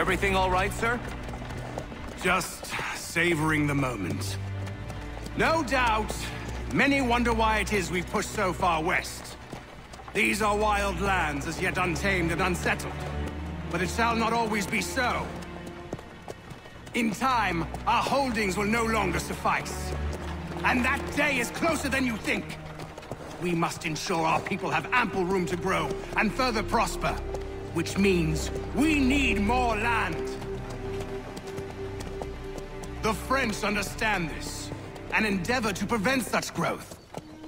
Everything all right, sir? Just savoring the moment. No doubt, many wonder why it is we've pushed so far west. These are wild lands as yet untamed and unsettled. But it shall not always be so. In time, our holdings will no longer suffice. And that day is closer than you think. We must ensure our people have ample room to grow and further prosper. Which means we need more land. The French understand this, and endeavor to prevent such growth.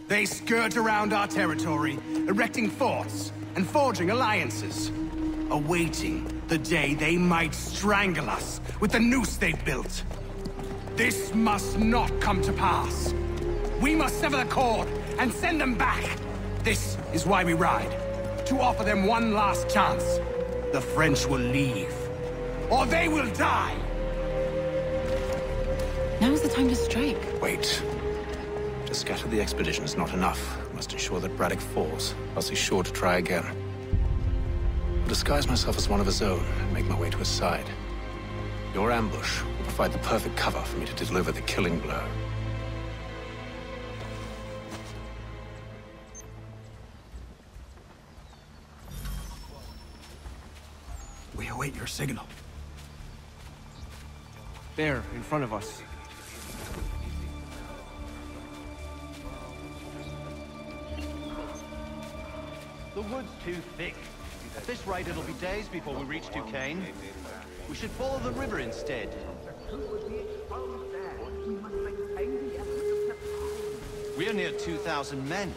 They skirt around our territory, erecting forts and forging alliances. Awaiting the day they might strangle us with the noose they've built. This must not come to pass. We must sever the cord and send them back. This is why we ride. To offer them one last chance. The French will leave. Or they will die! Now's the time to strike. Wait. To scatter the expedition is not enough. We must ensure that Braddock falls, else he's sure to try again. I'll disguise myself as one of his own and make my way to his side. Your ambush will provide the perfect cover for me to deliver the killing blow. Await your signal. There, in front of us. The wood's too thick. At this rate, it'll be days before we reach Duquesne. We should follow the river instead. We're near 2,000 men.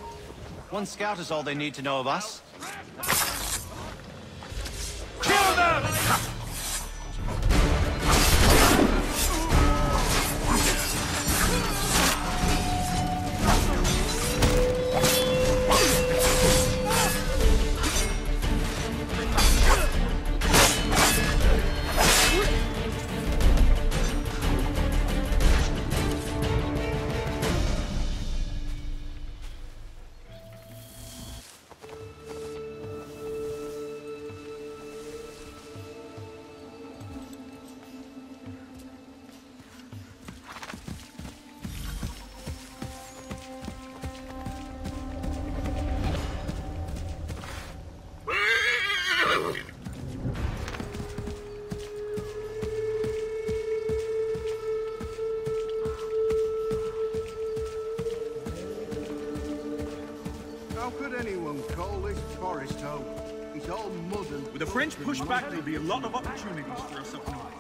One scout is all they need to know of us. With the French push back, there'll be a lot of opportunities for us up north.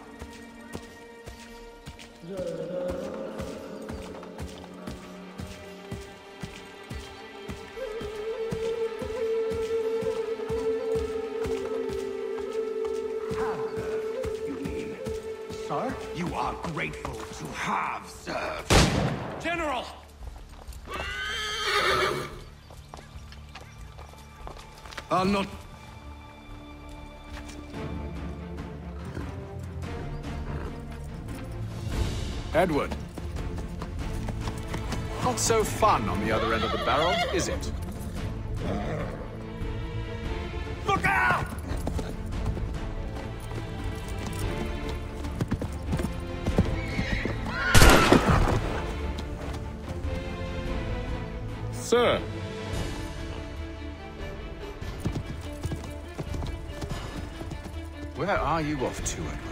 You mean, sir? You are grateful to have served. General! I'll not... Edward. Not so fun on the other end of the barrel, is it? Look out! Sir. Where are you off to, Edward?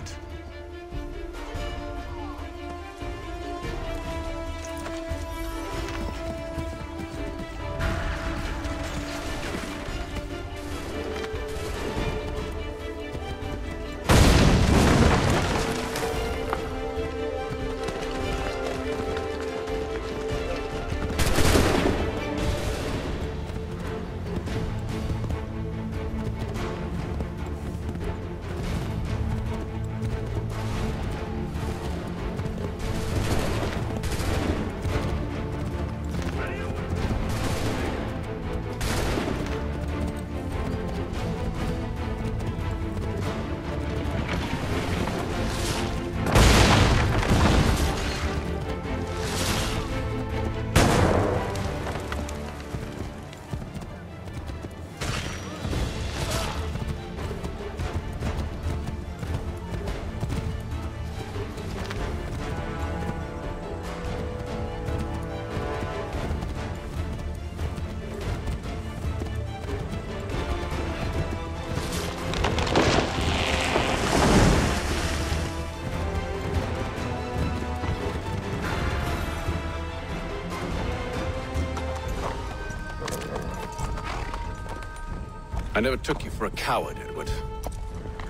Never took you for a coward, Edward.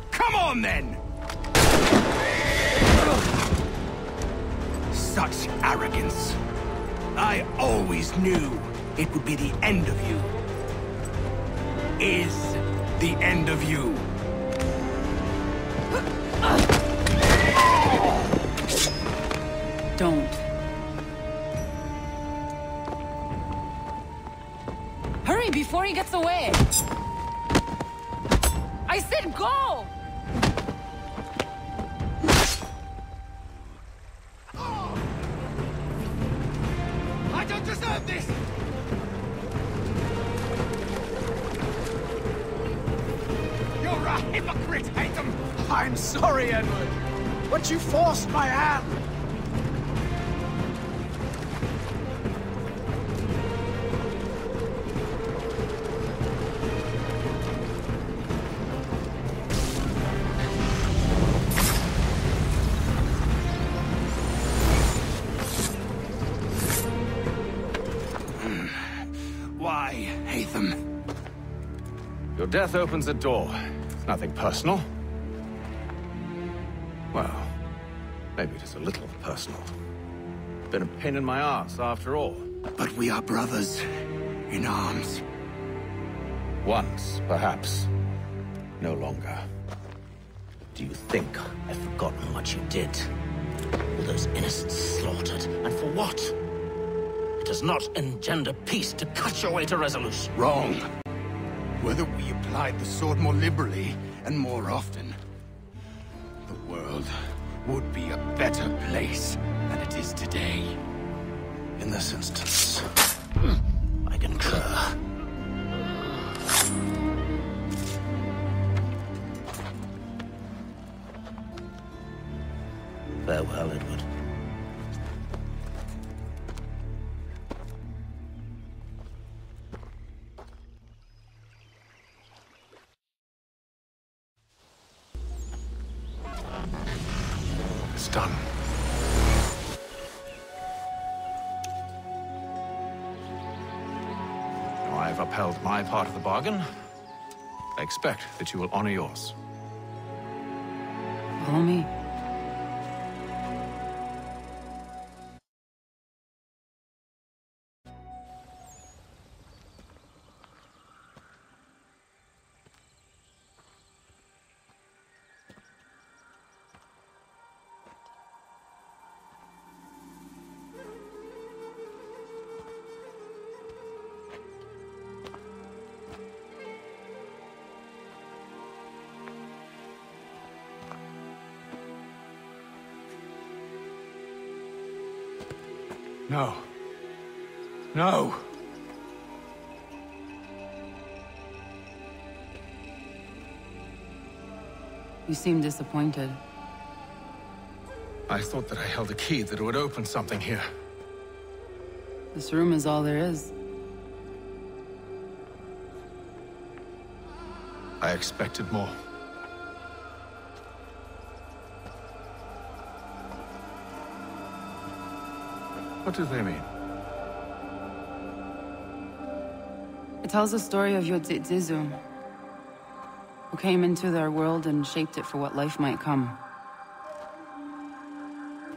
Come on, then! Such arrogance. I always knew it would be the end of you. Is the end of you. Don't. Hurry before he gets away! I said go! I don't deserve this! You're a hypocrite, Haytham! I'm sorry, Edward, but you forced my hand. Death opens a door. It's nothing personal. Well, maybe it is a little personal. Been a pain in my ass, after all. But we are brothers in arms. Once, perhaps. No longer. Do you think I've forgotten what you did? All those innocents slaughtered, and for what? It does not engender peace to cut your way to resolution. Wrong. Whether we applied the sword more liberally and more often, the world would be a better place than it is today. In this instance, I concur. Farewell, Edward. I've upheld my part of the bargain. I expect that you will honor yours. Follow me. No. No! You seem disappointed. I thought that I held a key that would open something here. This room is all there is. I expected more. What do they mean? It tells the story of your Yodzizu, who came into their world and shaped it for what life might come.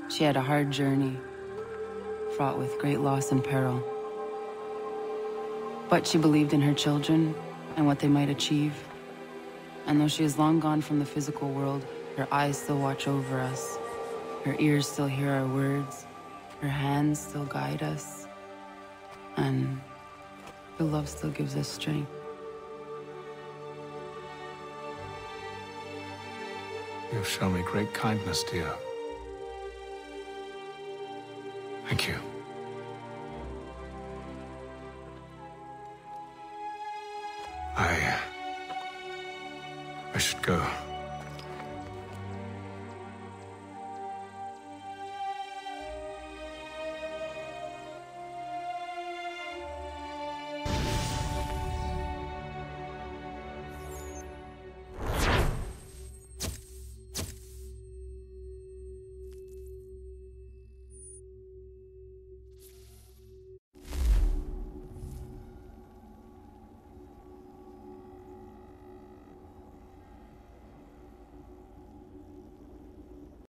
She had a hard journey, fraught with great loss and peril. But she believed in her children and what they might achieve. And though she is long gone from the physical world, her eyes still watch over us. Her ears still hear our words. Her hands still guide us. And her love still gives us strength. You've shown me great kindness, dear. Thank you. I... Uh, I should go.